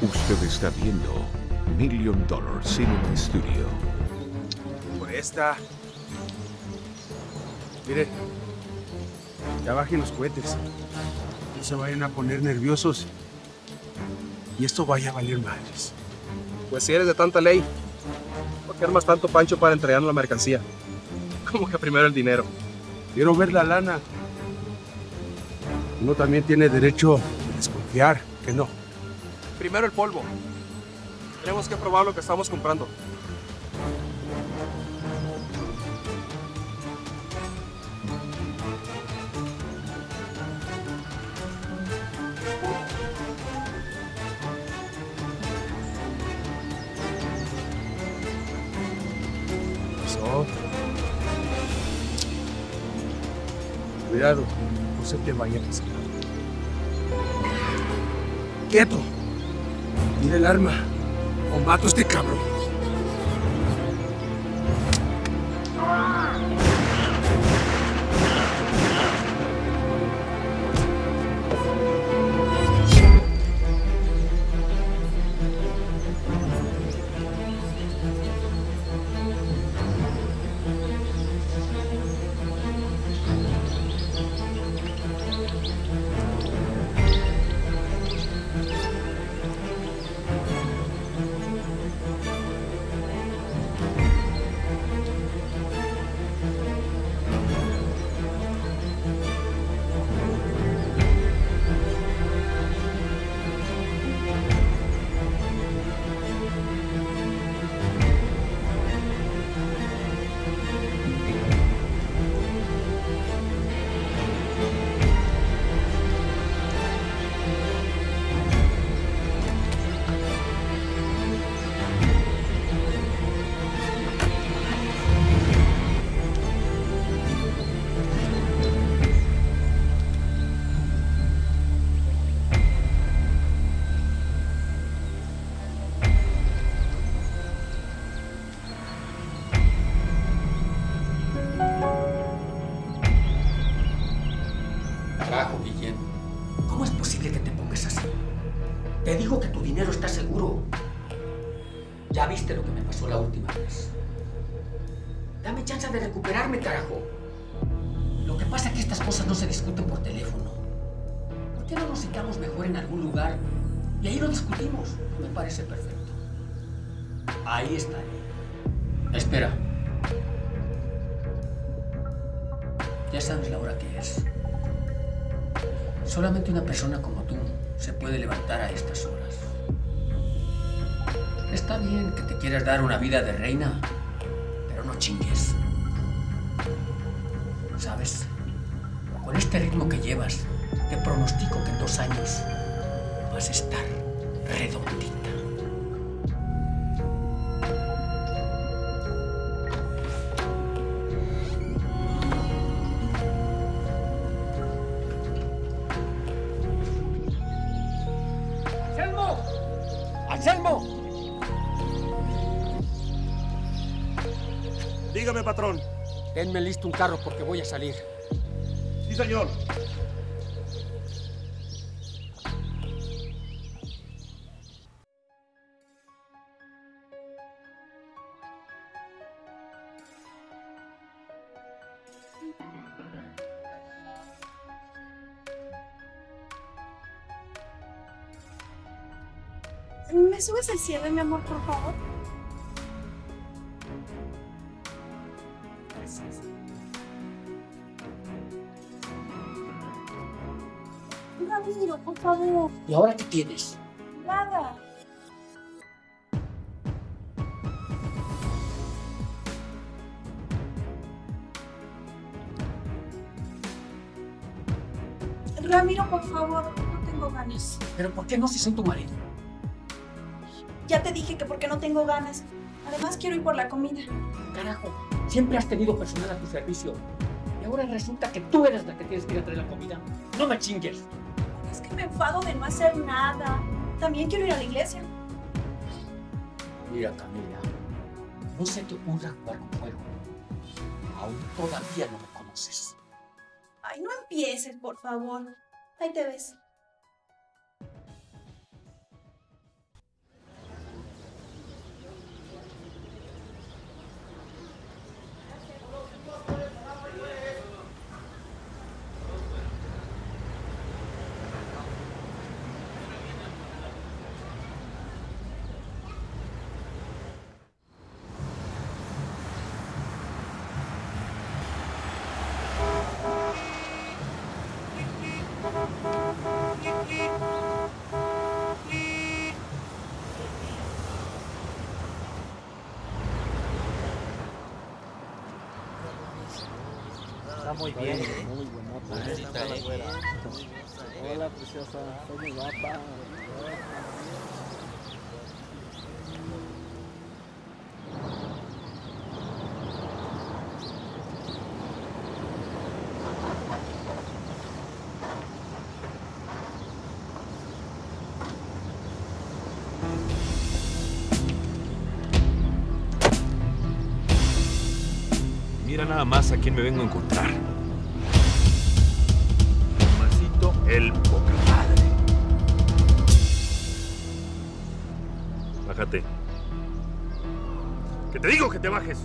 Usted está viendo Million Dollar Cinema Studio. Por esta. Mire, ya bajen los cohetes. No se vayan a poner nerviosos. Y esto vaya a valer madres. Pues si eres de tanta ley, ¿por qué armas tanto pancho para entregarnos la mercancía? Como que primero el dinero. Quiero ver la lana. Uno también tiene derecho a desconfiar, que no. Primero el polvo. Tenemos que probar lo que estamos comprando. Eso. Cuidado, no se te vaya a pasar. ¡Quieto! Mira el arma. O mato a este cabrón. Chance de recuperarme, carajo. Lo que pasa es que estas cosas no se discuten por teléfono. ¿Por qué no nos citamos mejor en algún lugar y ahí lo discutimos? Me parece perfecto. Ahí está. Espera. Ya sabes la hora que es. Solamente una persona como tú se puede levantar a estas horas. Está bien que te quieras dar una vida de reina, chingues. ¿Sabes? Con este ritmo que llevas, te pronostico que en dos años vas a estar redondita. Listo un carro porque voy a salir. Sí, señor. ¿Me subes el cierre, mi amor, por favor? Ramiro, por favor. ¿Y ahora qué tienes? Nada. Ramiro, por favor, no tengo ganas. ¿Pero por qué no si soy tu marido? Ya te dije que porque no tengo ganas. Además, quiero ir por la comida. Carajo, siempre has tenido personal a tu servicio. Y ahora resulta que tú eres la que tienes que ir a traer la comida. No me chingues. Es que me enfado de no hacer nada. También quiero ir a la iglesia. Mira, Camila, no se te ocurra jugar con fuego. Aún todavía no me conoces. Ay, no empieces, por favor. Ahí te ves. Muy bien. Muy buena. Eh. Hola, preciosa. Soy muy guapa. Nada más a quién me vengo a encontrar. Tomasito el poca madre. Bájate. Que te digo que te bajes.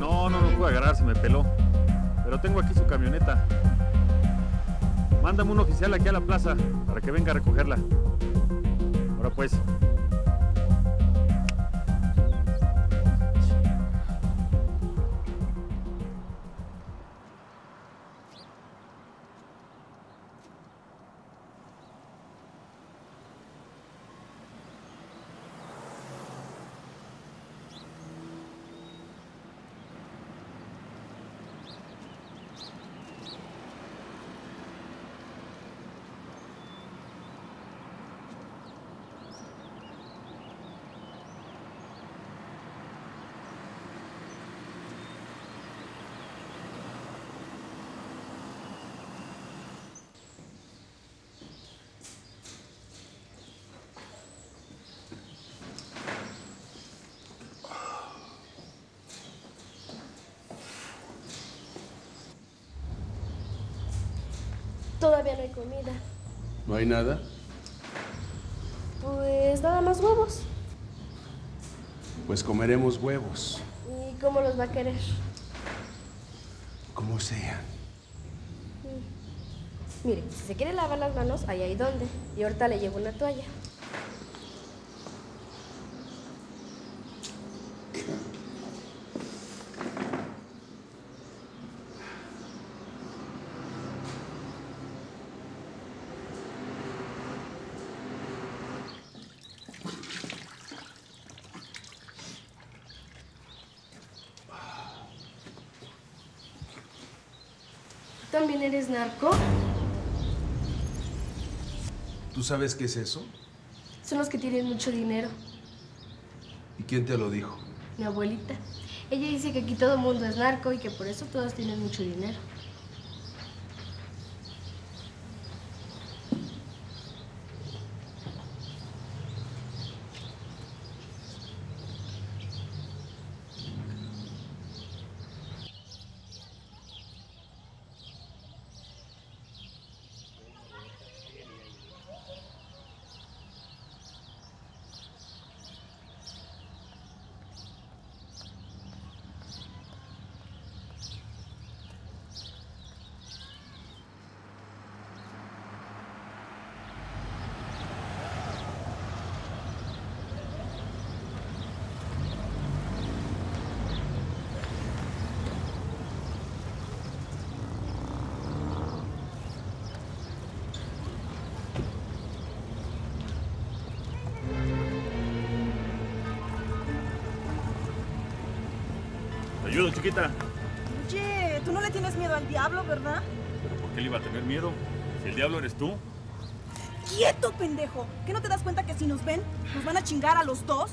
No, no lo pude agarrar, se me peló. Pero tengo aquí su camioneta. Mándame un oficial aquí a la plaza para que venga a recogerla. Ahora pues. No hay comida. ¿No hay nada? Pues nada más huevos. Pues comeremos huevos, ¿Y cómo los va a querer? como sean. Mire, si se quiere lavar las manos, ahí hay donde. Y ahorita le llevo una toalla. ¿También eres narco? ¿Tú sabes qué es eso? Son los que tienen mucho dinero. ¿Y quién te lo dijo? Mi abuelita. Ella dice que aquí todo el mundo es narco y que por eso todos tienen mucho dinero. Diablo, ¿verdad? ¿Pero por qué le iba a tener miedo? Si el diablo eres tú. ¡Quieto, pendejo! ¿Qué no te das cuenta que si nos ven, nos van a chingar a los dos?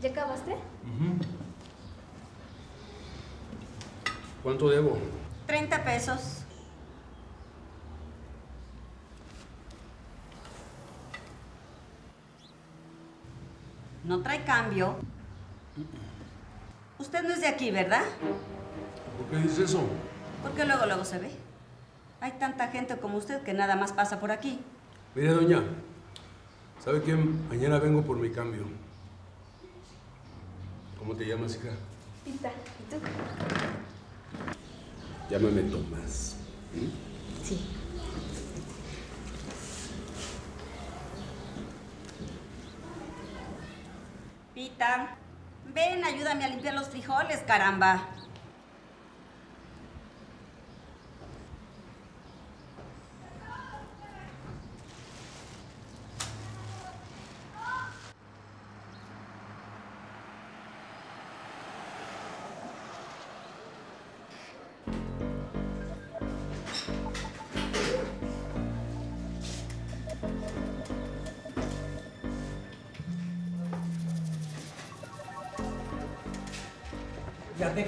¿Ya acabaste? ¿Cuánto debo? 30 pesos. No trae cambio. Usted no es de aquí, ¿verdad? ¿Por qué dices eso? Porque luego, luego se ve. Hay tanta gente como usted que nada más pasa por aquí. Mire, doña, ¿sabe qué? Mañana vengo por mi cambio. ¿Cómo te llamas, hija? Pita. ¿Y tú? Llámame Tomás. Sí. Pita, ven, ayúdame a limpiar los frijoles, caramba.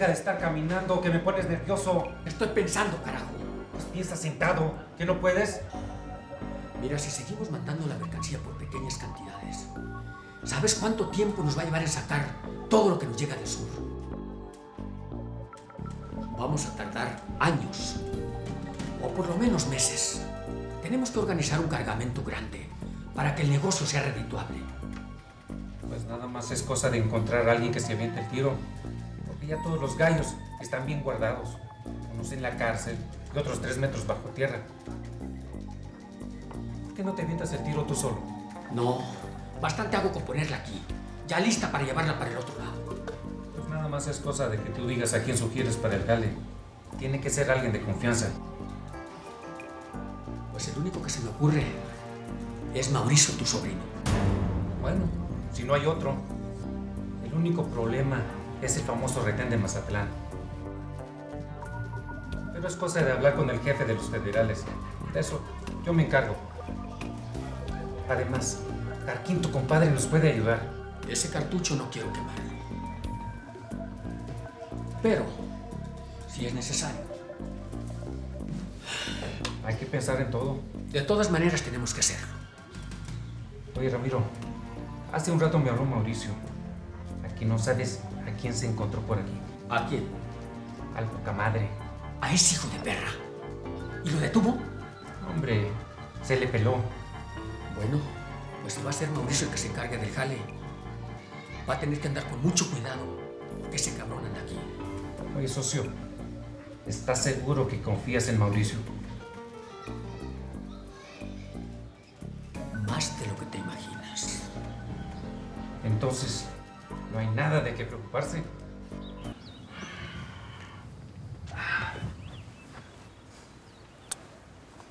Deja de estar caminando, que me pones nervioso. Estoy pensando, carajo. Pues piensa sentado, que no puedes. Mira, si seguimos mandando la mercancía por pequeñas cantidades, ¿sabes cuánto tiempo nos va a llevar en sacar todo lo que nos llega del sur? Vamos a tardar años, o por lo menos meses. Tenemos que organizar un cargamento grande para que el negocio sea redituable. Pues nada más es cosa de encontrar a alguien que se aviente el tiro. Ya todos los gallos están bien guardados. Unos en la cárcel y otros tres metros bajo tierra. ¿Por qué no te avientas el tiro tú solo? No, bastante hago con ponerla aquí, ya lista para llevarla para el otro lado. Pues nada más es cosa de que tú digas a quién sugieres para el jale. Tiene que ser alguien de confianza. Pues el único que se me ocurre es Mauricio, tu sobrino. Bueno, si no hay otro. El único problema es el famoso retén de Mazatlán. Pero es cosa de hablar con el jefe de los federales. De eso, yo me encargo. Además, Tarquín, tu compadre, nos puede ayudar. Ese cartucho no quiero quemarlo. Pero, si es necesario. Hay que pensar en todo. De todas maneras tenemos que hacerlo. Oye, Ramiro, hace un rato me habló Mauricio. Aquí no sabes quién se encontró por aquí. ¿A quién? Al poca madre. A ese hijo de perra. ¿Y lo detuvo? Hombre, se le peló. Bueno, pues va a ser Mauricio el que se encargue del jale. Va a tener que andar con mucho cuidado, porque ese cabrón anda aquí. Oye, socio, ¿estás seguro que confías en Mauricio? Más de lo que te imaginas. Entonces, hay nada de qué preocuparse.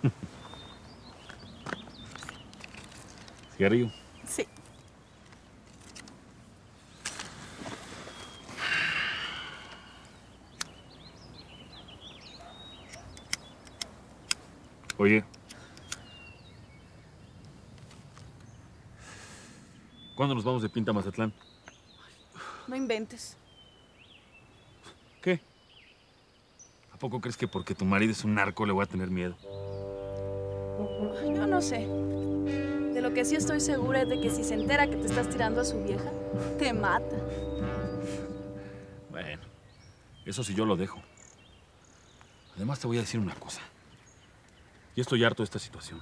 Cigarrillo. Sí. Oye. ¿Cuándo nos vamos de pinta a Mazatlán? No inventes. ¿Qué? ¿A poco crees que porque tu marido es un narco le voy a tener miedo? Yo no sé. De lo que sí estoy segura es de que si se entera que te estás tirando a su vieja, te mata. Bueno, eso sí yo lo dejo. Además te voy a decir una cosa. Yo estoy harto de esta situación.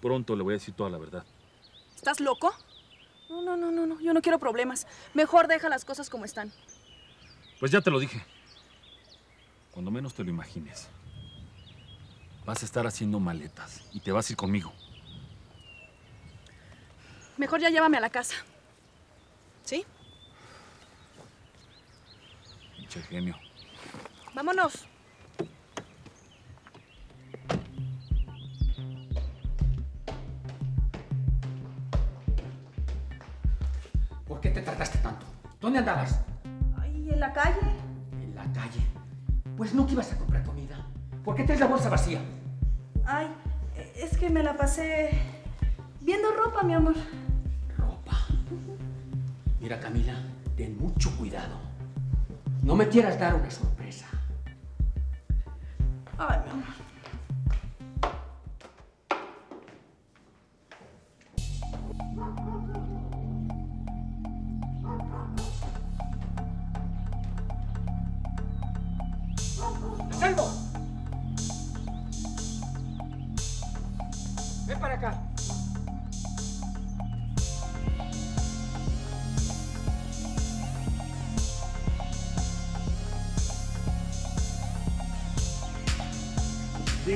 Pronto le voy a decir toda la verdad. ¿Estás loco? No, no, no, no, no. Yo no quiero problemas. Mejor deja las cosas como están. Pues ya te lo dije. Cuando menos te lo imagines. Vas a estar haciendo maletas y te vas a ir conmigo. Mejor ya llévame a la casa. ¿Sí? Pinche genio. Vámonos. ¿Dónde andabas? Ay, en la calle. En la calle. Pues no que ibas a comprar comida. ¿Por qué traes la bolsa vacía? Ay, es que me la pasé viendo ropa, mi amor. Ropa. Mira, Camila, ten mucho cuidado. No me quieras dar una sorpresa. Ay, mi amor.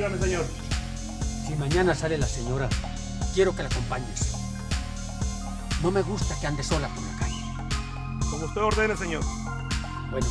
Dígame, señor. Si mañana sale la señora, quiero que la acompañes. No me gusta que ande sola por la calle. Como usted ordene, señor. Bueno,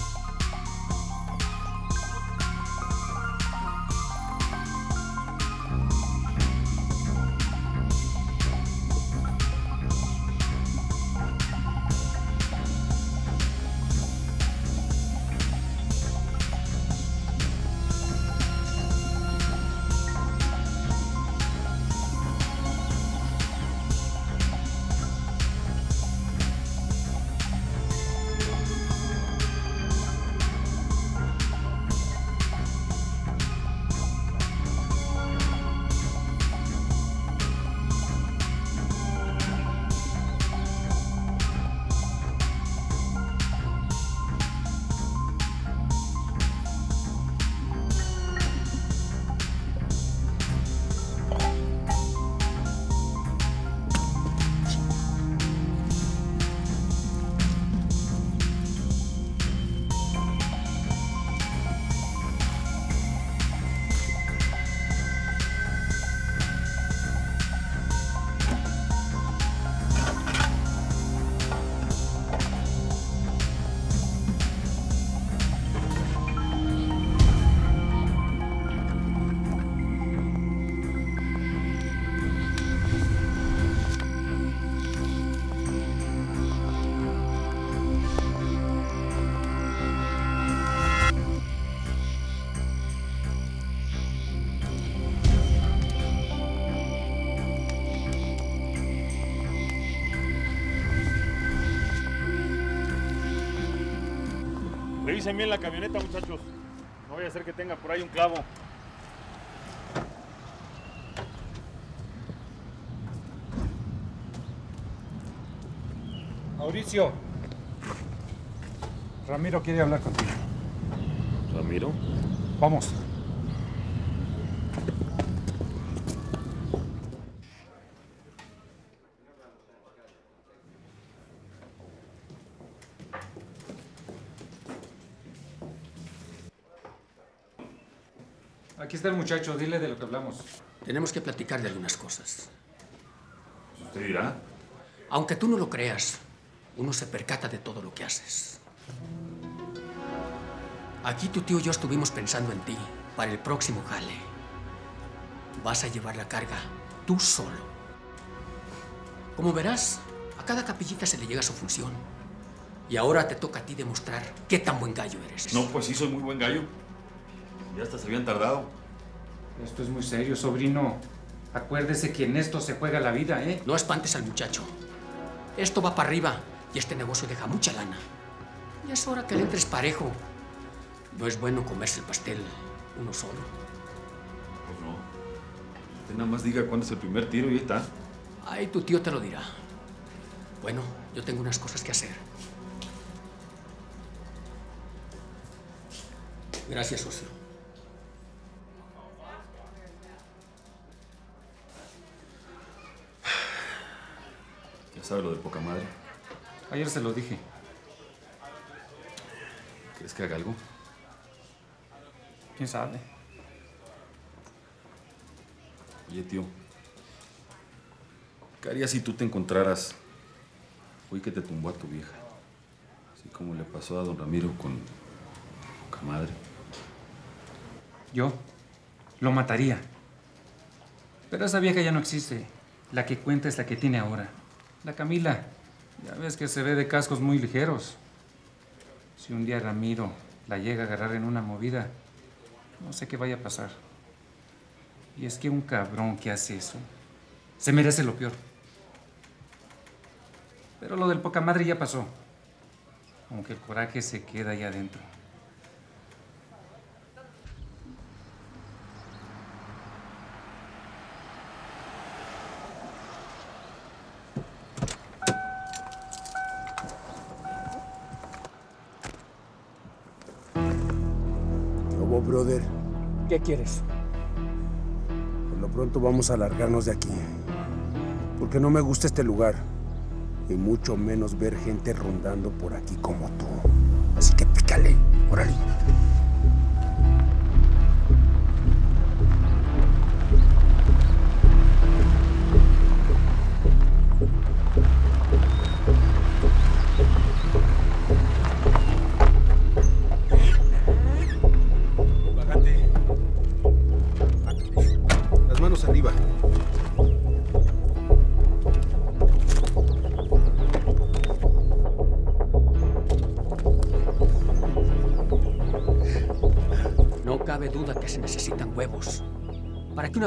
Revisen bien la camioneta, muchachos. No vaya a ser que tenga por ahí un clavo. Mauricio. Ramiro quiere hablar contigo. ¿Ramiro? Vamos. Aquí está el muchacho, dile de lo que hablamos. tenemos que platicar de algunas cosas. ¿Usted dirá? Aunque tú no lo creas, uno se percata de todo lo que haces. Aquí tu tío y yo estuvimos pensando en ti para el próximo jale. Vas a llevar la carga tú solo. Como verás, a cada capillita se le llega su función. Y ahora te toca a ti demostrar qué tan buen gallo eres. No, pues sí, soy muy buen gallo. Ya hasta se habían tardado. Esto es muy serio, sobrino. Acuérdese que en esto se juega la vida, ¿eh? No espantes al muchacho. Esto va para arriba y este negocio deja mucha lana. Y es hora que le entres parejo. No es bueno comerse el pastel uno solo. Pues no. Usted nada más diga cuándo es el primer tiro y ahí está. Ay, tu tío te lo dirá. Bueno, yo tengo unas cosas que hacer. Gracias, socio. Sabe lo de poca madre. Ayer se lo dije. ¿Crees que haga algo? ¿Quién sabe? Oye, tío. ¿Qué harías si tú te encontraras hoy que te tumbó a tu vieja? Así como le pasó a don Ramiro con poca madre. Yo lo mataría. Pero esa vieja ya no existe. La que cuenta es la que tiene ahora. La Camila. Ya ves que se ve de cascos muy ligeros. Si un día Ramiro la llega a agarrar en una movida, no sé qué vaya a pasar. Y es que un cabrón que hace eso se merece lo peor. Pero lo del poca madre ya pasó. Aunque el coraje se queda ahí adentro. Quieres? Por lo pronto vamos a largarnos de aquí. Porque no me gusta este lugar. Y mucho menos ver gente rondando por aquí como tú. Así que pícale, órale.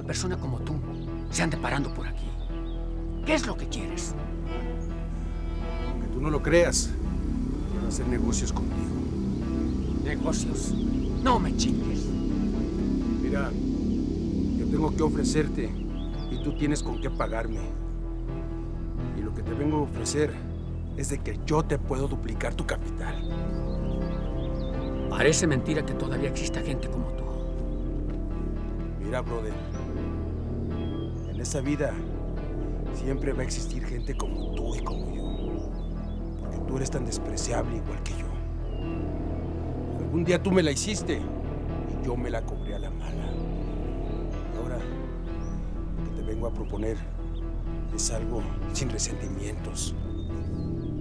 Persona como tú se ande parando por aquí. ¿Qué es lo que quieres? Aunque tú no lo creas, quiero hacer negocios contigo. ¿Negocios? No me chingues. Mira, yo tengo que ofrecerte y tú tienes con qué pagarme. Y lo que te vengo a ofrecer es de que yo te puedo duplicar tu capital. Parece mentira que todavía exista gente como tú. Mira, brother, en esta vida siempre va a existir gente como tú y como yo. Porque tú eres tan despreciable igual que yo. Algún día tú me la hiciste y yo me la cobré a la mala. Y ahora lo que te vengo a proponer es algo sin resentimientos,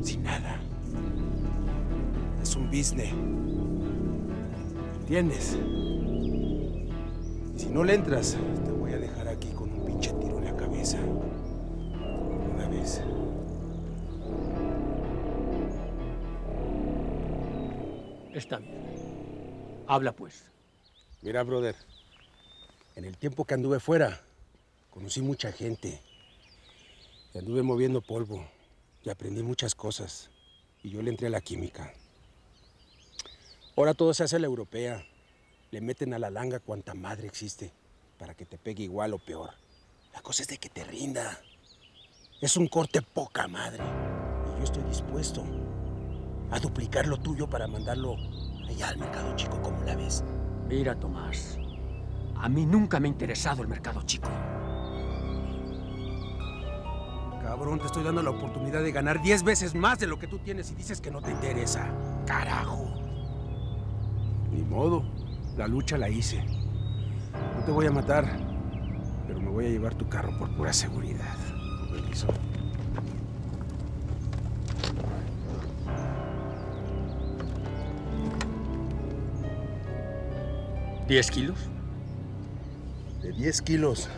sin nada. Es un business. ¿Entiendes? Y si no le entras, te voy a dejar cabeza. Una vez. Está bien. Habla pues. Mira, brother. En el tiempo que anduve fuera, conocí mucha gente. Y anduve moviendo polvo. Y aprendí muchas cosas. Y yo le entré a la química. Ahora todo se hace a la europea. Le meten a la langa cuanta madre existe. Para que te pegue igual o peor. La cosa es de que te rinda. Es un corte poca madre. Y yo estoy dispuesto a duplicar lo tuyo para mandarlo allá al mercado chico como la ves. Mira, Tomás. A mí nunca me ha interesado el mercado chico. Cabrón, te estoy dando la oportunidad de ganar 10 veces más de lo que tú tienes y dices que no te interesa. Carajo. Ni modo, la lucha la hice. No te voy a matar, pero me voy a llevar tu carro por pura seguridad. Con permiso. ¿10 kilos? De 10 kilos,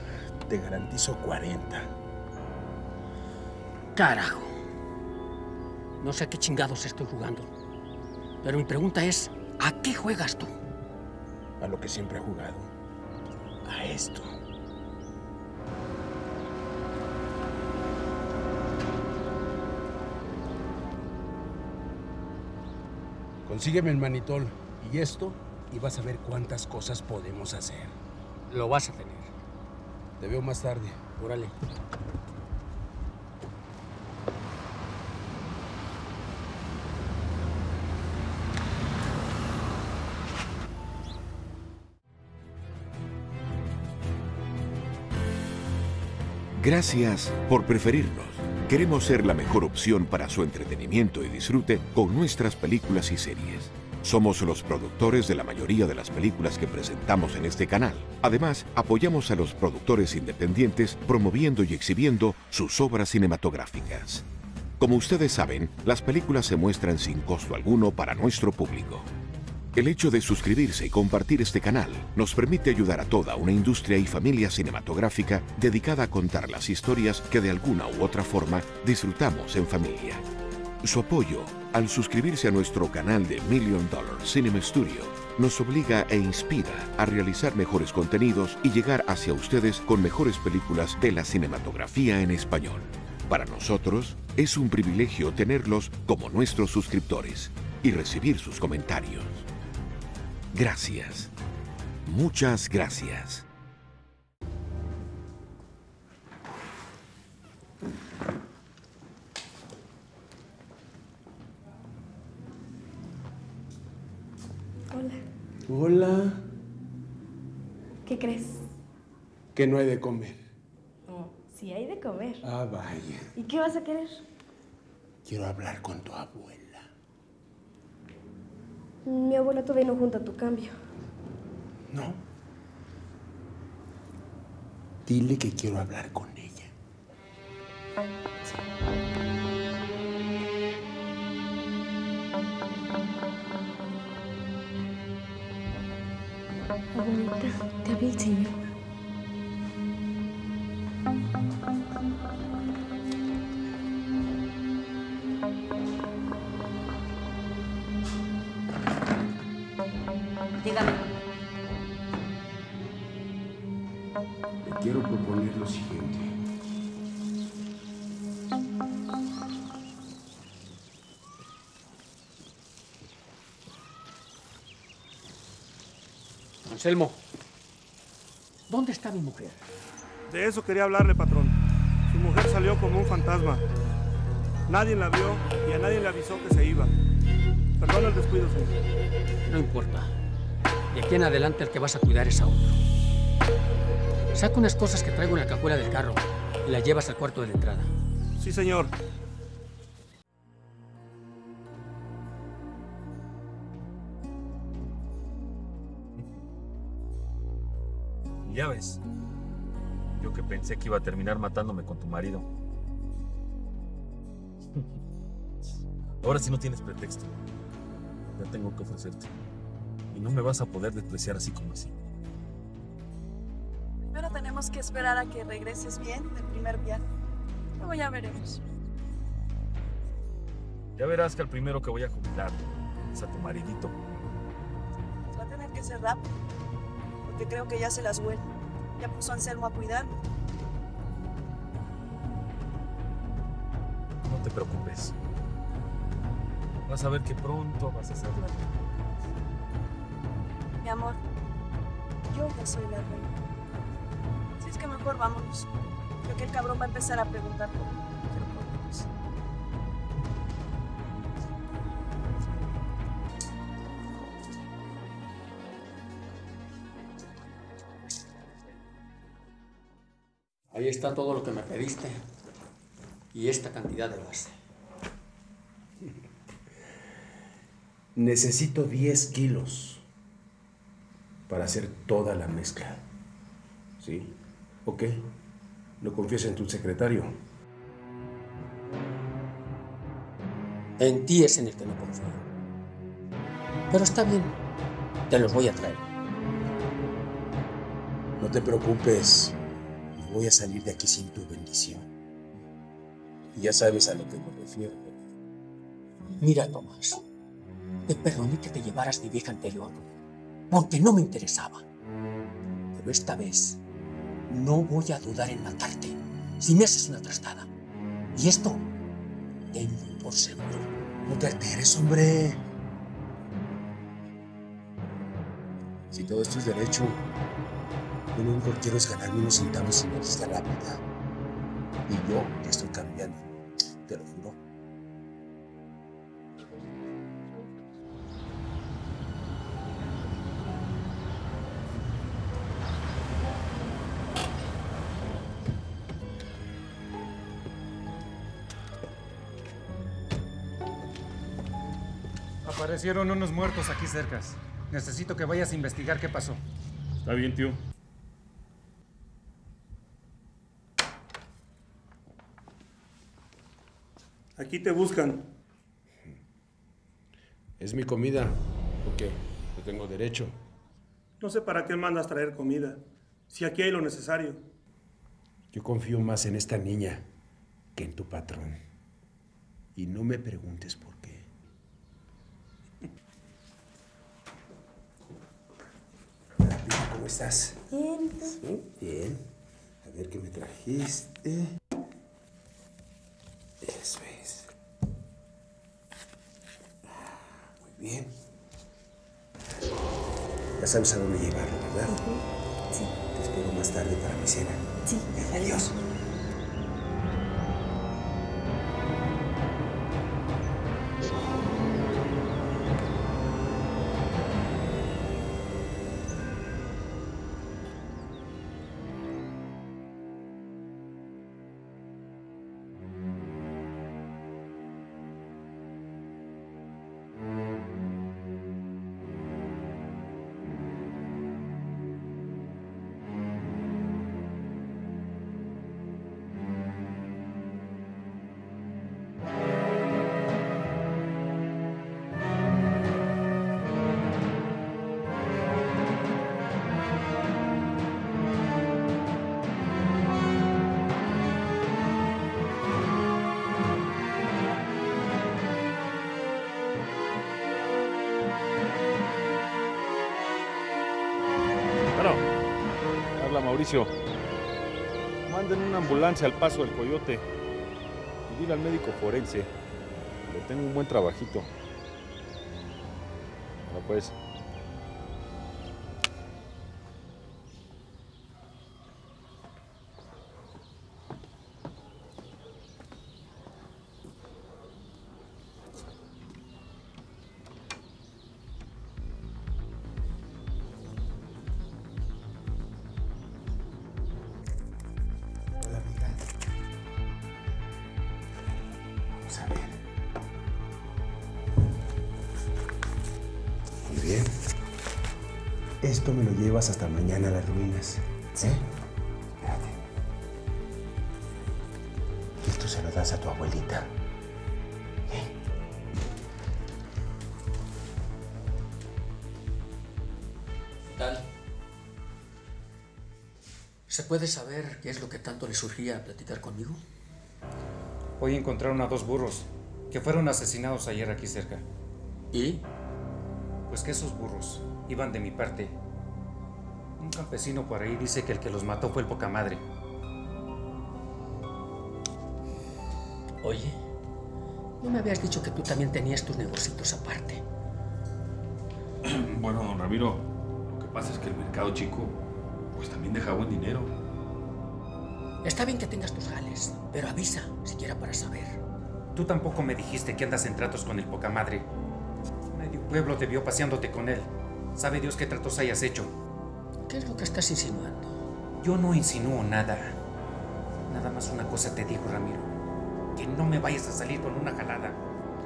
te garantizo 40. Carajo. No sé a qué chingados estoy jugando. Pero mi pregunta es, ¿a qué juegas tú? A lo que siempre he jugado. A esto. Consígueme el manitol y esto y vas a ver cuántas cosas podemos hacer. Lo vas a tener. Te veo más tarde. Órale. Gracias por preferirnos. Queremos ser la mejor opción para su entretenimiento y disfrute con nuestras películas y series. Somos los productores de la mayoría de las películas que presentamos en este canal. Además, apoyamos a los productores independientes promoviendo y exhibiendo sus obras cinematográficas. Como ustedes saben, las películas se muestran sin costo alguno para nuestro público. El hecho de suscribirse y compartir este canal nos permite ayudar a toda una industria y familia cinematográfica dedicada a contar las historias que de alguna u otra forma disfrutamos en familia. Su apoyo al suscribirse a nuestro canal de Million Dollar Cinema Studio nos obliga e inspira a realizar mejores contenidos y llegar hacia ustedes con mejores películas de la cinematografía en español. Para nosotros es un privilegio tenerlos como nuestros suscriptores y recibir sus comentarios. Gracias. Muchas gracias. Hola. Hola. ¿Qué crees? Que no hay de comer. No, sí hay de comer. Ah, vaya. ¿Y qué vas a querer? Quiero hablar con tu abuela. Mi abuela todavía no junta tu cambio. No. Dile que quiero hablar con ella. Abuelita, te habla el señor. Quiero proponer lo siguiente. Anselmo, ¿dónde está mi mujer? De eso quería hablarle, patrón. Su mujer salió como un fantasma. Nadie la vio y a nadie le avisó que se iba. Perdona el descuido, señor. No importa. De aquí en adelante el que vas a cuidar es a otro. Saca unas cosas que traigo en la cajuela del carro y las llevas al cuarto de la entrada. Sí, señor. Ya ves. Yo que pensé que iba a terminar matándome con tu marido. Ahora sí no tienes pretexto. Ya tengo que ofrecerte. Y no me vas a poder despreciar así como así. Tenemos que esperar a que regreses bien del primer viaje. Luego ya veremos. Ya verás que al primero que voy a jubilar es a tu maridito. Va a tener que ser rápido. Porque creo que ya se las huele. Ya puso a Anselmo a cuidarlo. No te preocupes. Vas a ver que pronto vas a ser Mi amor, yo ya soy la reina. Mejor vámonos. Creo que el cabrón va a empezar a preguntar por mí. Pero vámonos. Ahí está todo lo que me pediste. Y esta cantidad de base. Necesito 10 kilos para hacer toda la mezcla. ¿Sí? ¿Ok? Lo confías en tu secretario. En ti es en el que no confío. Pero está bien. Te los voy a traer. No te preocupes. No voy a salir de aquí sin tu bendición. Y ya sabes a lo que me refiero. Mira, Tomás. Te perdoné que te llevaras mi vieja anterior. Porque no me interesaba. Pero esta vez no voy a dudar en matarte si me haces una trastada. Y esto tengo por seguro. No te alteres, hombre. Si todo esto es derecho, lo único que quiero es ganarme unos centavos y me la vida. Y yo ya estoy cambiando, te lo juro. Aparecieron unos muertos aquí cerca. Necesito que vayas a investigar qué pasó. Está bien, tío. Aquí te buscan. Es mi comida. ¿Por qué? Yo tengo derecho. No sé para qué mandas traer comida. Si aquí hay lo necesario. Yo confío más en esta niña que en tu patrón. Y no me preguntes por qué. ¿Cómo estás? Bien. ¿Sí? Bien. A ver qué me trajiste. Eso es. Ah, muy bien. Ya sabes a dónde llevarlo, ¿verdad? Sí. Te espero más tarde para mi cena. Sí. Adiós. Manden una ambulancia al paso del coyote. Y dile al médico forense. Le tengo un buen trabajito. Ahora pues. Esto me lo llevas hasta mañana a las ruinas. ¿Eh? Espérate. Esto se lo das a tu abuelita. ¿Qué tal? ¿Se puede saber qué es lo que tanto le surgía a platicar conmigo? Hoy encontraron a dos burros que fueron asesinados ayer aquí cerca. ¿Y? Pues que esos burros iban de mi parte. Un campesino por ahí dice que el que los mató fue el poca madre. Oye, ¿no me habías dicho que tú también tenías tus negocios aparte? Bueno, don Ramiro, lo que pasa es que el mercado chico, pues también deja buen dinero. Está bien que tengas tus jales, pero avisa, siquiera para saber. Tú tampoco me dijiste que andas en tratos con el poca madre. Medio pueblo te vio paseándote con él. Sabe Dios qué tratos hayas hecho. ¿Qué es lo que estás insinuando? Yo no insinúo nada. Nada más una cosa te digo, Ramiro. Que no me vayas a salir con una jalada.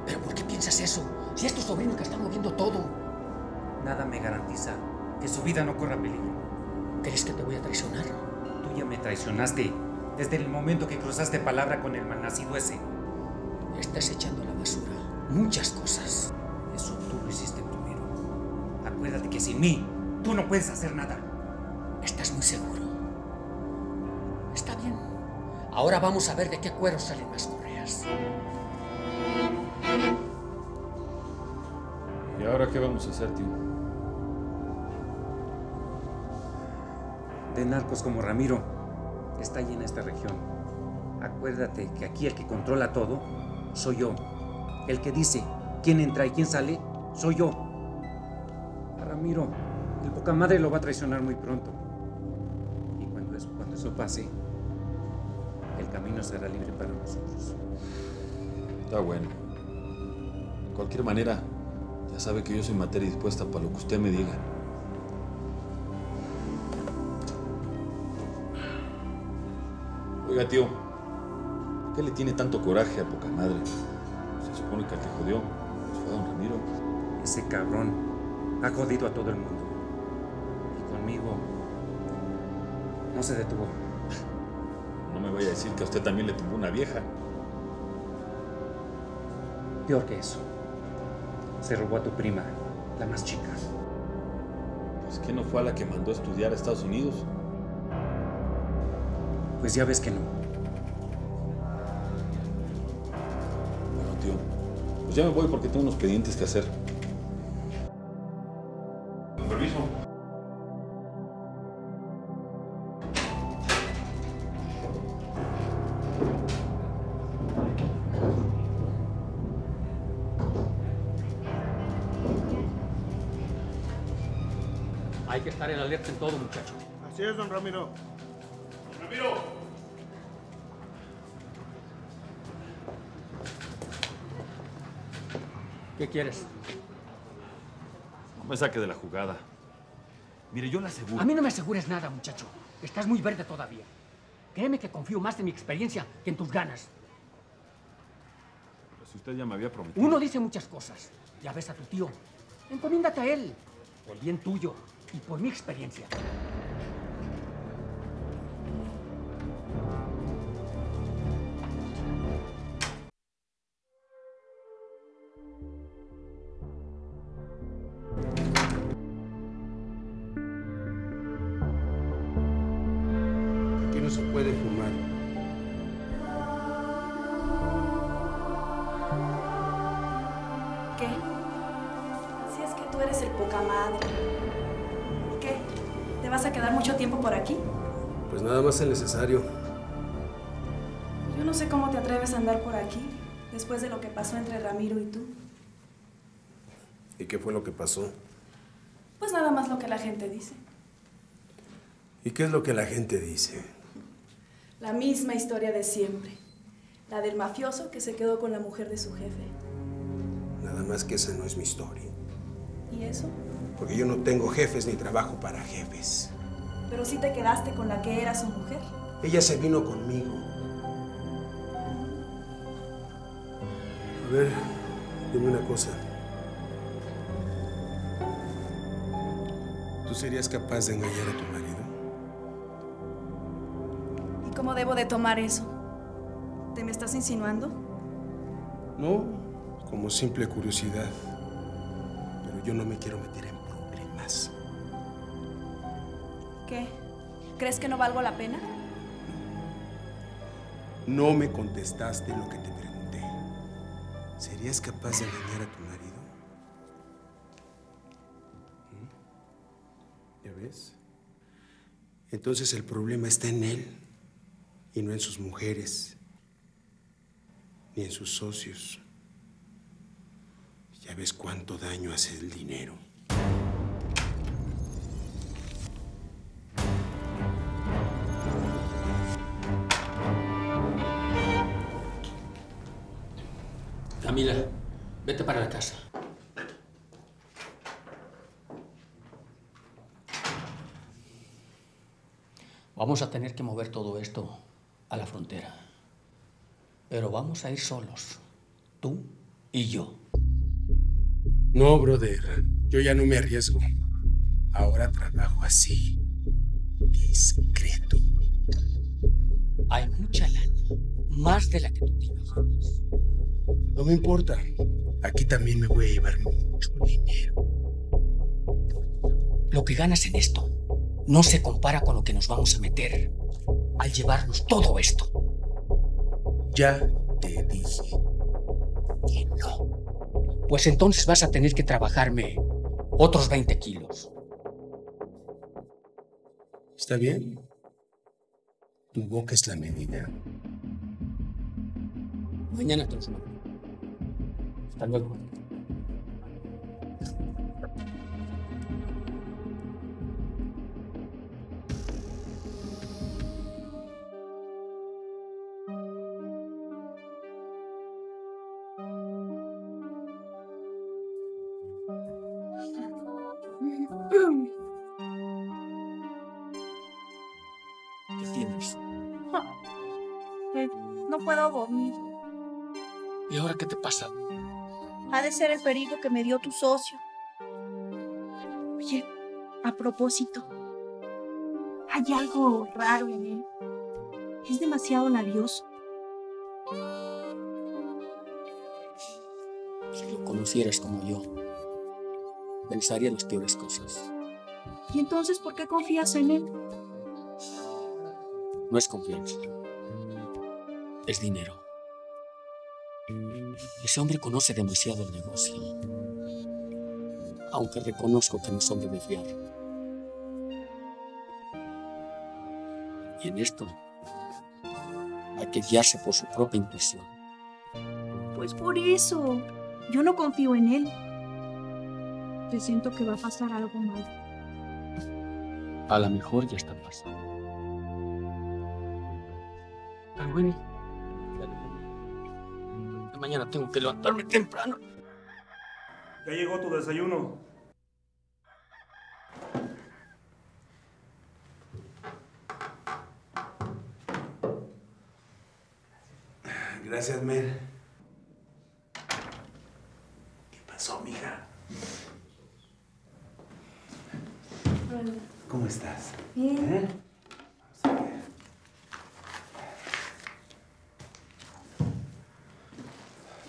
¿Pero por qué piensas eso? Si es tu sobrino que está moviendo todo. Nada me garantiza que su vida no corra peligro. ¿Crees que te voy a traicionar? Tú ya me traicionaste desde el momento que cruzaste palabra con el malnacido ese. Estás echando a la basura muchas cosas. Eso tú lo hiciste primero. Acuérdate que sin mí tú no puedes hacer nada. ¿Estás muy seguro? Está bien. Ahora vamos a ver de qué cuero salen más correas. ¿Y ahora qué vamos a hacer, tío? De narcos como Ramiro, que está allí en esta región. Acuérdate que aquí el que controla todo soy yo. El que dice quién entra y quién sale, soy yo. A Ramiro, el poca madre lo va a traicionar muy pronto. Eso, pase, el camino será libre para nosotros. Está bueno. De cualquier manera, ya sabe que yo soy materia dispuesta para lo que usted me diga. Oiga, tío, ¿por qué le tiene tanto coraje a poca madre? Se supone que al que jodió fue a don Ramiro. Ese cabrón ha jodido a todo el mundo. Y conmigo no se detuvo. No me vaya a decir que a usted también le tumbó una vieja. Peor que eso. Se robó a tu prima, la más chica. Pues que no fue a la que mandó a estudiar a Estados Unidos. Pues ya ves que no. Bueno, tío, pues ya me voy porque tengo unos pendientes que hacer. Todo, muchacho. Así es, don Ramiro. ¡Ramiro! ¿Qué quieres? No me saque de la jugada. Mire, yo le aseguro. A mí no me asegures nada, muchacho. Estás muy verde todavía. Créeme que confío más en mi experiencia que en tus ganas. Pero si usted ya me había prometido. Uno dice muchas cosas. Ya ves a tu tío. Encomiéndate a él. Por bien tuyo y por mi experiencia. El necesario. Yo no sé cómo te atreves a andar por aquí después de lo que pasó entre Ramiro y tú. ¿Y qué fue lo que pasó? Pues nada más lo que la gente dice. ¿Y qué es lo que la gente dice? La misma historia de siempre. La del mafioso que se quedó con la mujer de su jefe. Nada más que esa no es mi historia. ¿Y eso? Porque yo no tengo jefes ni trabajo para jefes. Pero sí te quedaste con la que era su mujer. Ella se vino conmigo. A ver, dime una cosa. ¿Tú serías capaz de engañar a tu marido? ¿Y cómo debo de tomar eso? ¿Te me estás insinuando? No, como simple curiosidad. Pero yo no me quiero meter en ¿Crees que no valgo la pena? No me contestaste lo que te pregunté. ¿Serías capaz de engañar a tu marido? ¿Mm? ¿Ya ves? Entonces el problema está en él y no en sus mujeres, ni en sus socios. Ya ves cuánto daño hace el dinero. Casa. Vamos a tener que mover todo esto a la frontera. Pero vamos a ir solos, tú y yo. No, brother. Yo ya no me arriesgo. Ahora trabajo así. Discreto. Hay mucha lana, más de la que tú te imaginas. No me importa. Aquí también me voy a llevar mucho dinero. Lo que ganas en esto no se compara con lo que nos vamos a meter al llevarnos todo esto. Ya te dije. Que no. Pues entonces vas a tener que trabajarme otros 20 kilos. ¿Está bien? Tu boca es la medida. Mañana te los mando. Hasta luego. ¿Qué tienes? Eh, No puedo dormir. ¿Y ahora qué te pasa? Ha de ser el perigo que me dio tu socio. Oye, a propósito, hay algo raro en él. Es demasiado labioso. Si lo conocieras como yo, pensaría las peores cosas. ¿Y entonces por qué confías en él? No es confianza. Es dinero. Ese hombre conoce demasiado el negocio. Aunque reconozco que no es hombre de fiar. Y en esto hay que guiarse por su propia intuición. Pues por eso. Yo no confío en él. Te siento que va a pasar algo mal. A lo mejor ya está pasando. Pero bueno, mañana tengo que levantarme temprano. Ya llegó tu desayuno. Gracias, Mer. ¿Qué pasó, mija? ¿Cómo estás? Bien. ¿Eh? Vamos a ver.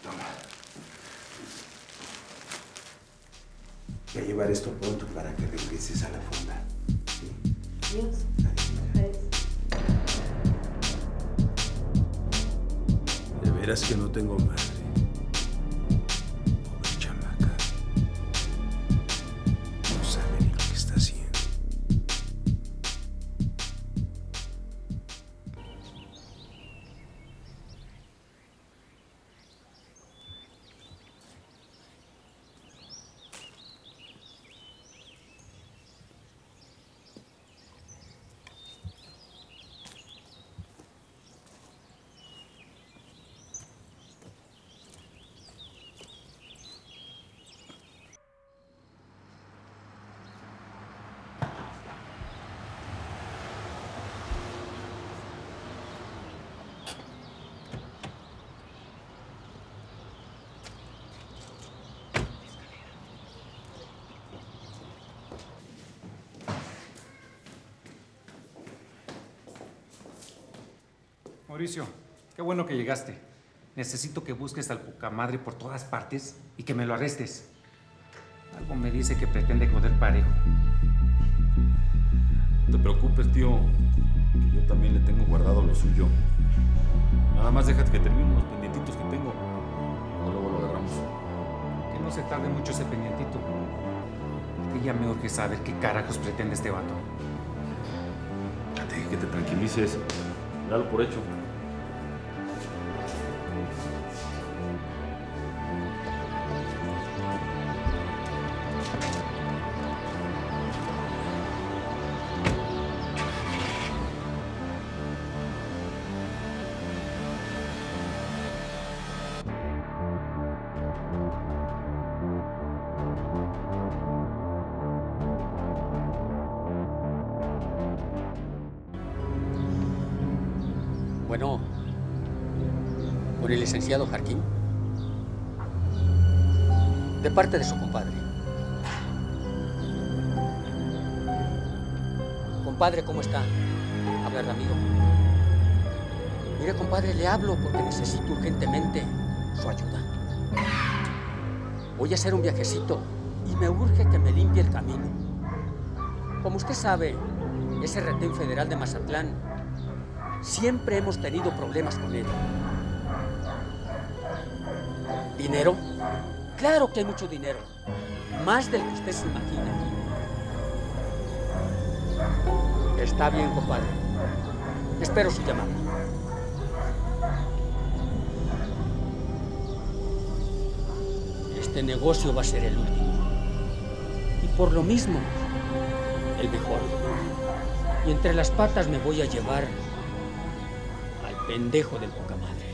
Toma. Voy a llevar esto pronto para que regreses a la fonda. Dios. De veras que no tengo madre. Mauricio, qué bueno que llegaste. Necesito que busques al Pucamadre por todas partes y que me lo arrestes. Algo me dice que pretende joder parejo. No te preocupes, tío, que yo también le tengo guardado lo suyo. Nada más déjate que termine unos pendientitos que tengo. O luego lo agarramos. Que no se tarde mucho ese pendientito. Que ya me urge saber qué carajos pretende este vato. Ya te dije que te tranquilices. Dalo por hecho. Licenciado Jarquín. De parte de su compadre. Compadre, ¿cómo está? Habla Ramiro. Mire, compadre, le hablo porque necesito urgentemente su ayuda. Voy a hacer un viajecito y me urge que me limpie el camino. Como usted sabe, ese retén federal de Mazatlán Siempre hemos tenido problemas con él. ¿Dinero? Claro que hay mucho dinero. Más del que usted se imagina. Está bien, compadre. Espero su llamada. Este negocio va a ser el último. Y por lo mismo, el mejor. Y entre las patas me voy a llevar al pendejo del poca madre.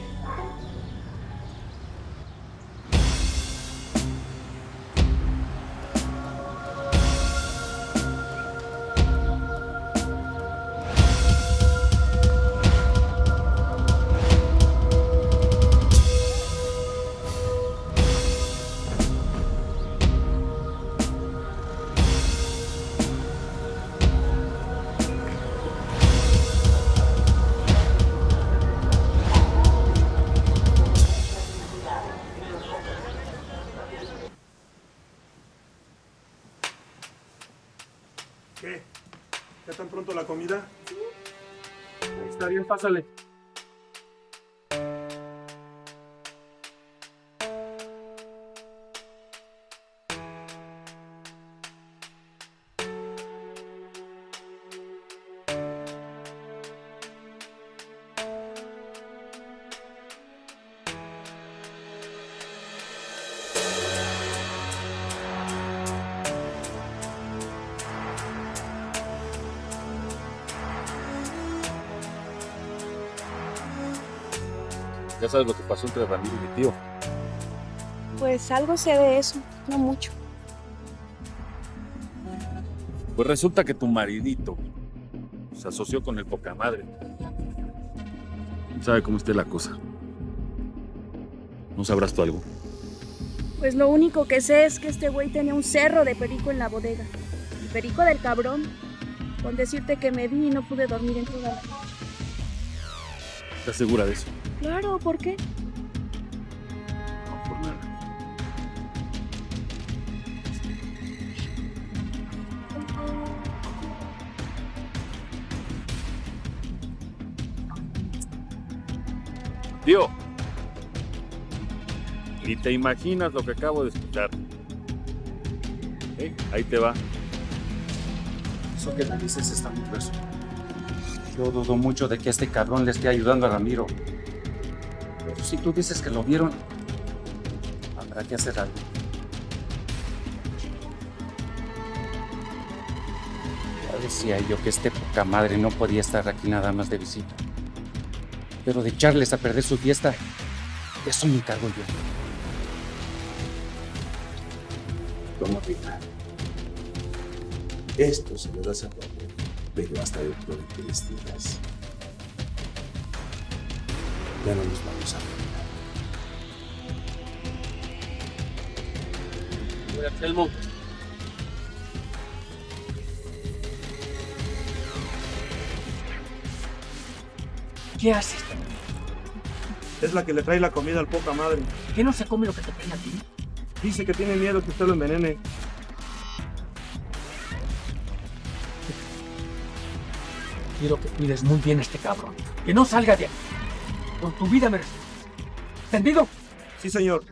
Está sabes lo que pasó entre Ramiro y mi tío. Pues algo sé de eso, no mucho. Pues resulta que tu maridito se asoció con el poca madre. ¿Sabe cómo esté la cosa? ¿No sabrás tú algo? Pues lo único que sé es que este güey tenía un cerro de perico en la bodega. El perico del cabrón. Con decirte que me di y no pude dormir en toda la noche. ¿Estás segura de eso? Claro, ¿por qué? No, por nada. Tío, ni te imaginas lo que acabo de escuchar. ¿Eh? Ahí te va. Eso que le dices está muy grueso. Yo dudo mucho de que este cabrón le esté ayudando a Ramiro. Pero si tú dices que lo vieron, habrá que hacer algo. Ya decía yo que este poca madre no podía estar aquí nada más de visita. Pero de echarles a perder su fiesta, eso me encargo yo. Toma, Rita. Esto se lo das a tu pero hasta dentro de tres días. Ya no nos vamos a ver. Oye, Anselmo. ¿Qué haces? Es la que le trae la comida al poca madre. ¿Qué no se come lo que te trae a ti? Dice que tiene miedo que usted lo envenene. Quiero que cuides muy bien a este cabrón. Que no salga de aquí. Con tu vida merece. ¿Entendido? Sí, señor.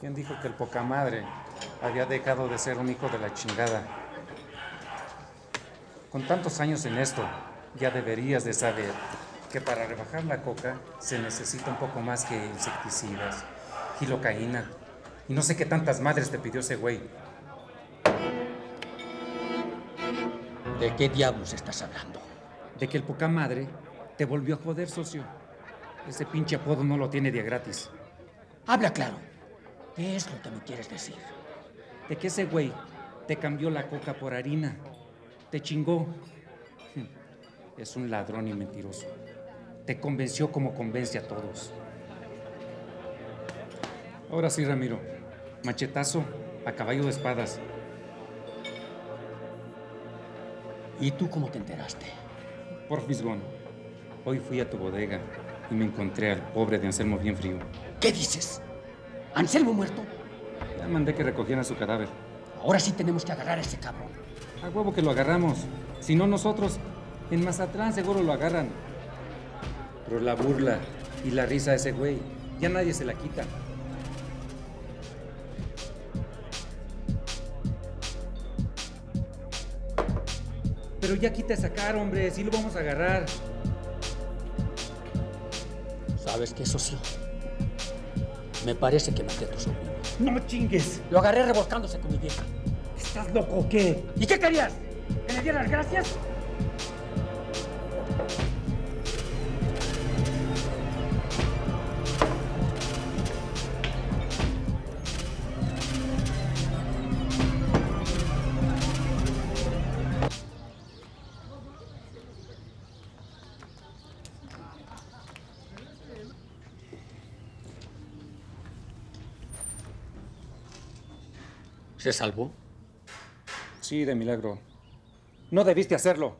¿Quién dijo que el poca madre había dejado de ser un hijo de la chingada? Con tantos años en esto, ya deberías de saber que para rebajar la coca se necesita un poco más que insecticidas, gilocaína y no sé qué tantas madres te pidió ese güey. ¿De qué diablos estás hablando? De que el poca madre te volvió a joder, socio. Ese pinche apodo no lo tiene de gratis. Habla claro. ¿Qué es lo que me quieres decir? De que ese güey te cambió la coca por harina. Te chingó. Es un ladrón y mentiroso. Te convenció como convence a todos. Ahora sí, Ramiro. Machetazo a caballo de espadas. ¿Y tú cómo te enteraste? Por Fisgón. Hoy fui a tu bodega y me encontré al pobre de Anselmo bien frío. ¿Qué dices? ¿Anselmo muerto? Ya mandé que recogieran su cadáver. Ahora sí tenemos que agarrar a ese cabrón. A huevo que lo agarramos. Si no nosotros, en Mazatlán seguro lo agarran. Pero la burla y la risa de ese güey, ya nadie se la quita. Pero ya quita esa cara, hombre, sí lo vamos a agarrar. ¿Sabes qué, socio? Me parece que maté a tu sobrino. No chingues. Lo agarré revolcándose con mi vieja. ¿Estás loco o qué? ¿Y qué querías? ¿Que le diera las gracias? ¿Se salvó? Sí, de milagro. No debiste hacerlo.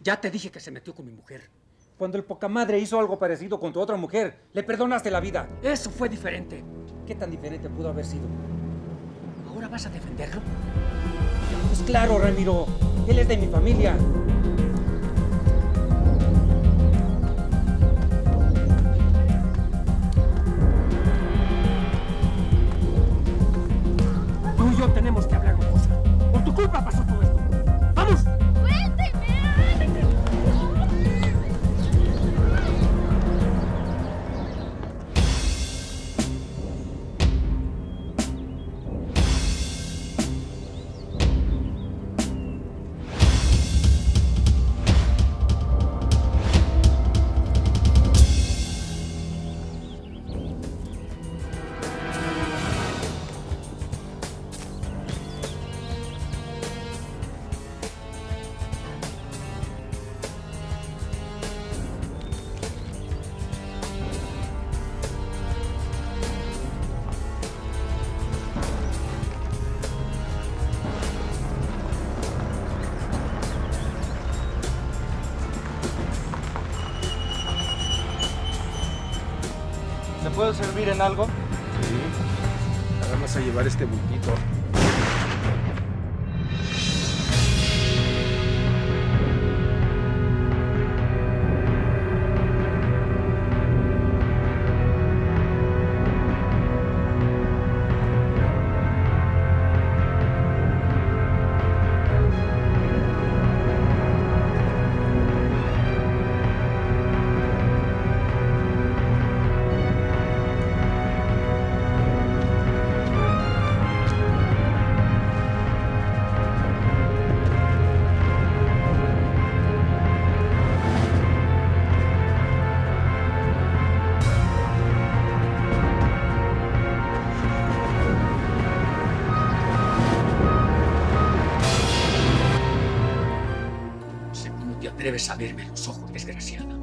Ya te dije que se metió con mi mujer. Cuando el poca madre hizo algo parecido con tu otra mujer, le perdonaste la vida. Eso fue diferente. ¿Qué tan diferente pudo haber sido? ¿Ahora vas a defenderlo? Pues claro, Ramiro. Él es de mi familia. Yo tenemos que hablar cosa. Por tu culpa pasó todo esto. Este bultito. Atreves a verme los ojos, desgraciada?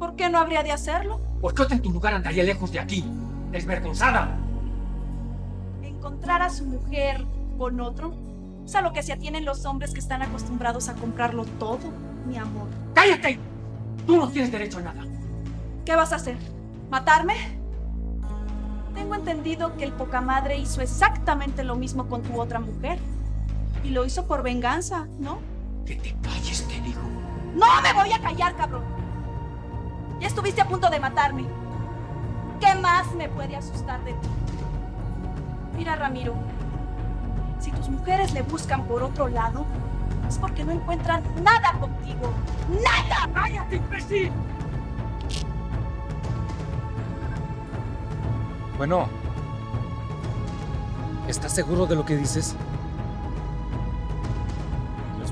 ¿Por qué no habría de hacerlo? Porque otra en tu lugar andaría lejos de aquí, desvergonzada. Encontrar a su mujer con otro es a lo que se atienen los hombres que están acostumbrados a comprarlo todo, mi amor. ¡Cállate! Tú no tienes derecho a nada. ¿Qué vas a hacer? ¿Matarme? Tengo entendido que el poca madre hizo exactamente lo mismo con tu otra mujer. Y lo hizo por venganza, ¿no? Que te calles, te digo. ¡No me voy a callar, cabrón! Ya estuviste a punto de matarme. ¿Qué más me puede asustar de ti? Mira, Ramiro, si tus mujeres le buscan por otro lado, es porque no encuentran nada contigo. ¡Nada! ¡Cállate, imbécil! Bueno, ¿estás seguro de lo que dices?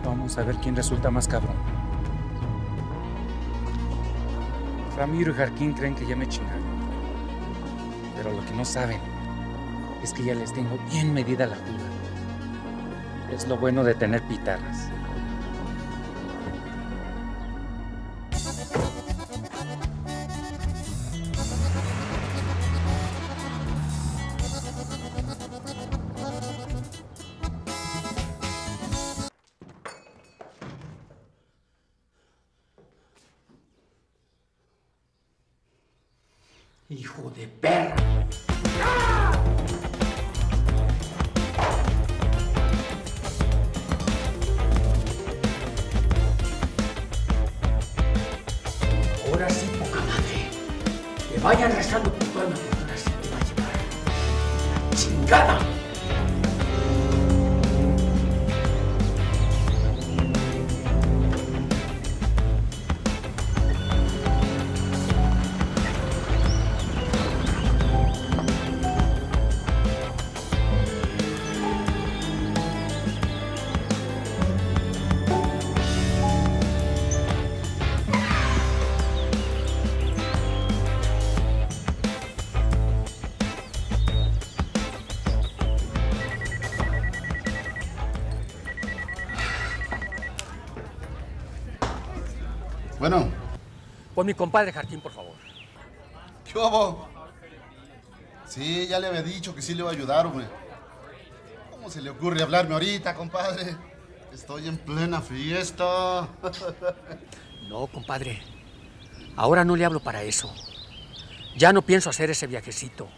Vamos a ver quién resulta más cabrón. Ramiro y Jarquín creen que ya me chingaron. Pero lo que no saben es que ya les tengo bien medida la duda. Es lo bueno de tener pitarras. Vayan rezando Con mi compadre Jarquín, por favor. ¿qué hubo? Sí, ya le había dicho que sí le iba a ayudar, güey. ¿Cómo se le ocurre hablarme ahorita, compadre? Estoy en plena fiesta. No, compadre. Ahora no le hablo para eso. Ya no pienso hacer ese viajecito.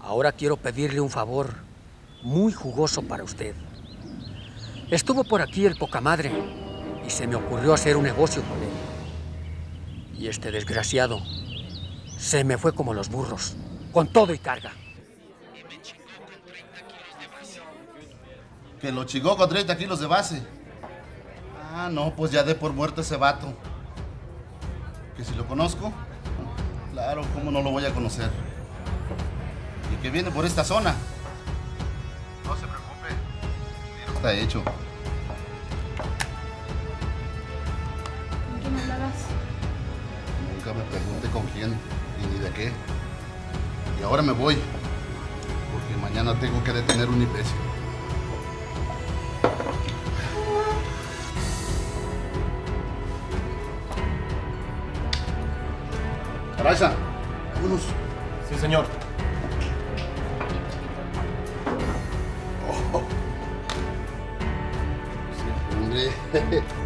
Ahora quiero pedirle un favor muy jugoso para usted. Estuvo por aquí el poca madre y se me ocurrió hacer un negocio con él. Y este desgraciado se me fue como los burros, con todo y carga. Que lo chingó con 30 kilos de base. Ah, no, pues ya dé por muerto ese vato. Que si lo conozco, claro, ¿cómo no lo voy a conocer? Y que viene por esta zona. No se preocupe. Está hecho. ¿Con quién hablabas? Nunca me pregunte con quién y ni de qué. Y ahora me voy. Porque mañana tengo que detener un imbécil. Araiza, vámonos. Sí, señor. Oh. Sí, hombre.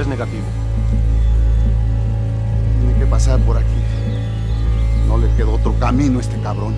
es negativo. Tiene que pasar por aquí. No le quedó otro camino a este cabrón.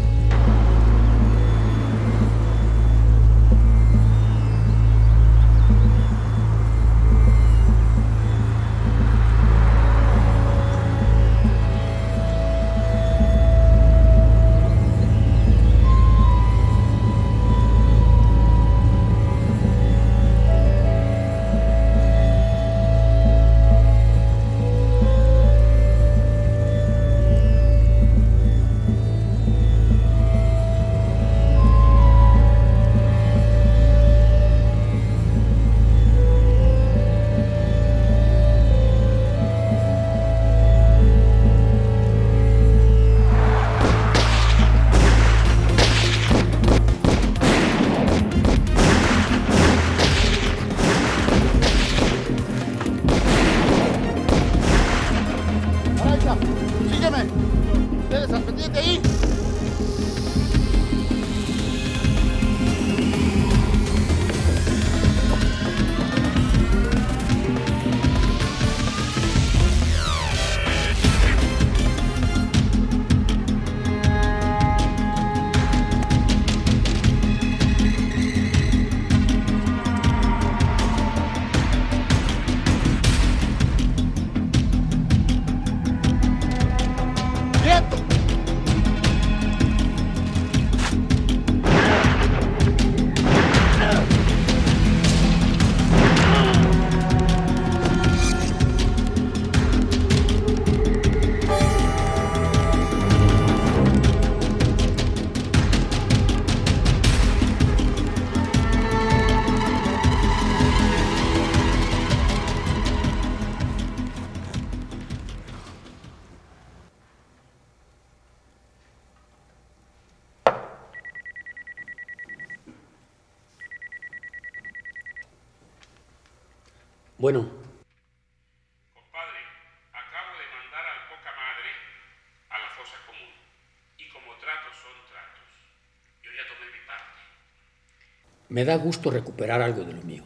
Me da gusto recuperar algo de lo mío.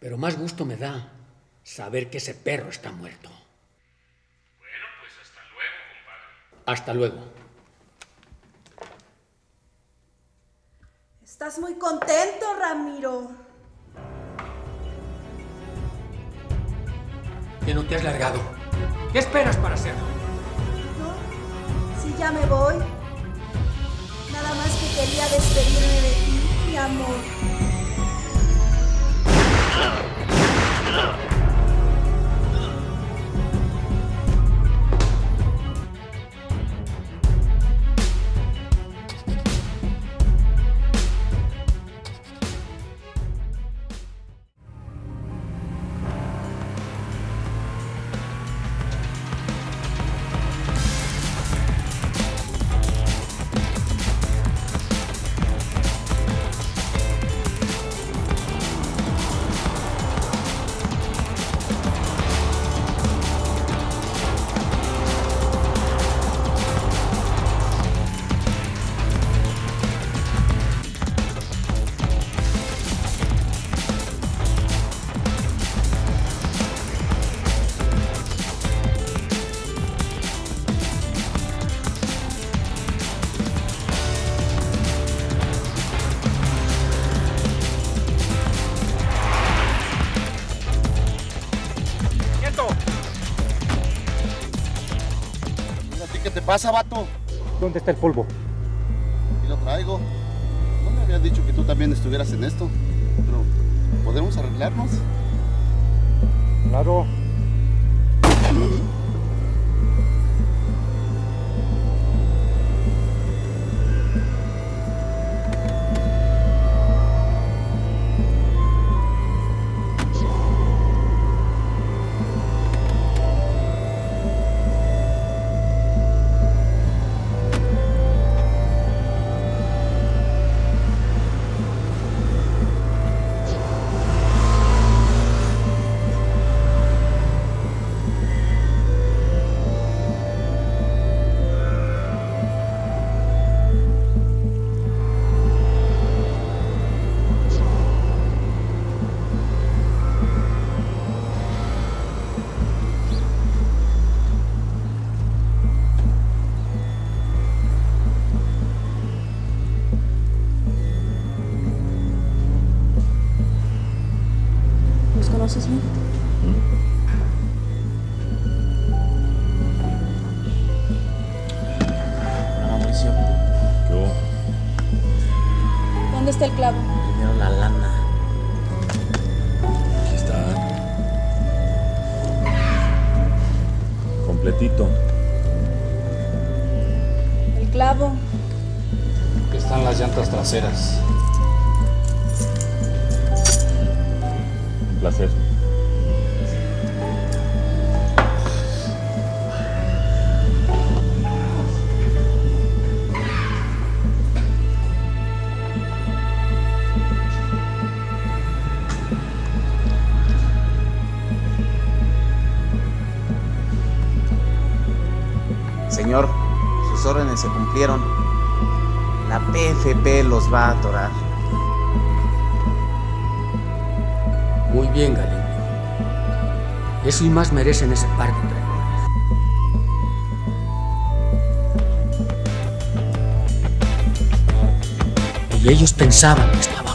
Pero más gusto me da saber que ese perro está muerto. Bueno, pues hasta luego, compadre. Hasta luego. Estás muy contento, Ramiro. Que no te has largado. ¿Qué esperas para hacerlo? ¿No? Si ya me voy. Nada más que quería despedirme de ti, amor. Te pasa, vato? ¿Dónde está el polvo? Y lo traigo. No me habías dicho que tú también estuvieras en esto. Pero, ¿podemos arreglarnos? Claro. Un placer. Señor, sus órdenes se cumplieron. PFP los va a atorar. Muy bien, Galindo. Eso y más merecen ese par de traidores. Y ellos pensaban que estaba